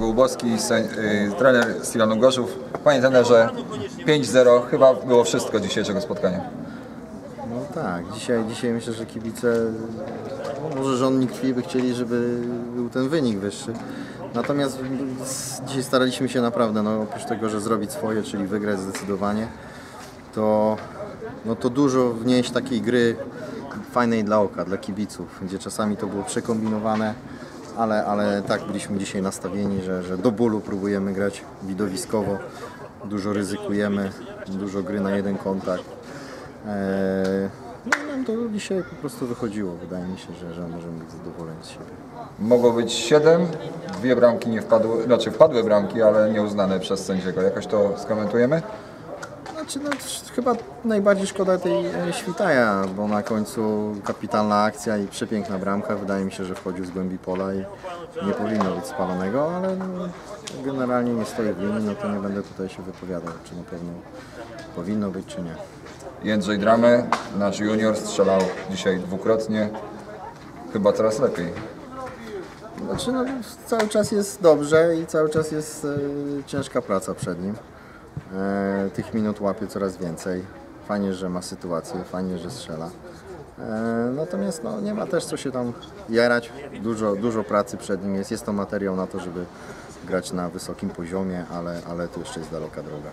Dąbrowski, sę- y, trener Silanu Gorzów. Panie trenerze, 5-0 chyba było wszystko dzisiejszego spotkania. No tak, dzisiaj, dzisiaj myślę, że kibice, no może żonni krwi by chcieli, żeby był ten wynik wyższy. Natomiast dzisiaj staraliśmy się naprawdę, no oprócz tego, że zrobić swoje, czyli wygrać zdecydowanie, to, no to dużo wnieść takiej gry fajnej dla oka, dla kibiców, gdzie czasami to było przekombinowane, ale, ale tak byliśmy dzisiaj nastawieni, że, że do bólu próbujemy grać widowiskowo, dużo ryzykujemy, dużo gry na jeden kontakt. Eee, No nam to dzisiaj po prostu wychodziło. Wydaje mi się, że, że możemy być zadowoleni z siebie. Mogło być 7, dwie bramki nie wpadły, znaczy wpadły bramki, ale nieuznane przez sędziego. Jakoś to skomentujemy? Znaczy, no, chyba najbardziej szkoda tej e, Świtaja, bo na końcu kapitalna akcja i przepiękna bramka. Wydaje mi się, że wchodził z głębi pola i nie powinno być spalonego, ale no, generalnie nie stoję w linii, no to nie będę tutaj się wypowiadał, czy na pewno powinno być, czy nie. Jędrzej Dramy, nasz junior, strzelał dzisiaj dwukrotnie. Chyba coraz lepiej. Znaczy, no, cały czas jest dobrze i cały czas jest e, ciężka praca przed nim. E, tych minut łapie coraz więcej. Fajnie, że ma sytuację, fajnie, że strzela. E, natomiast no, nie ma też co się tam jarać. Dużo, dużo pracy przed nim jest. Jest to materiał na to, żeby grać na wysokim poziomie, ale, ale tu jeszcze jest daleka droga.